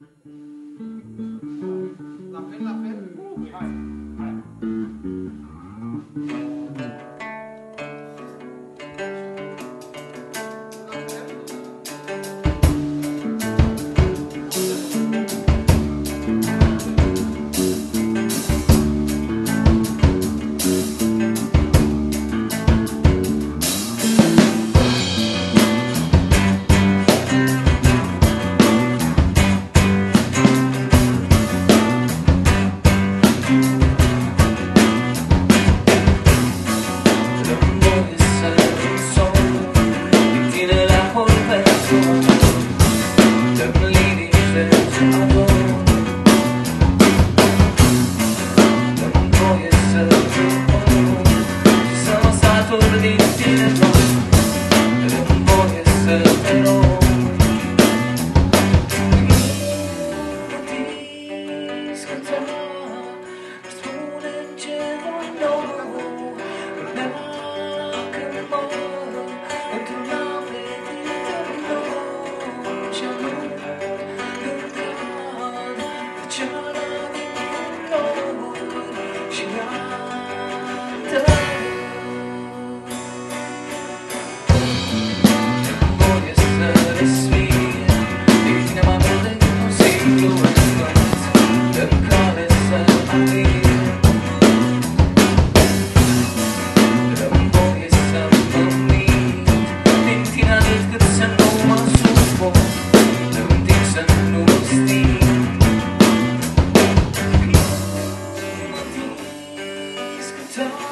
La fel, la fel. Uh, you. 더